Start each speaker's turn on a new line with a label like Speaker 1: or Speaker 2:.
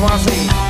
Speaker 1: wanna see.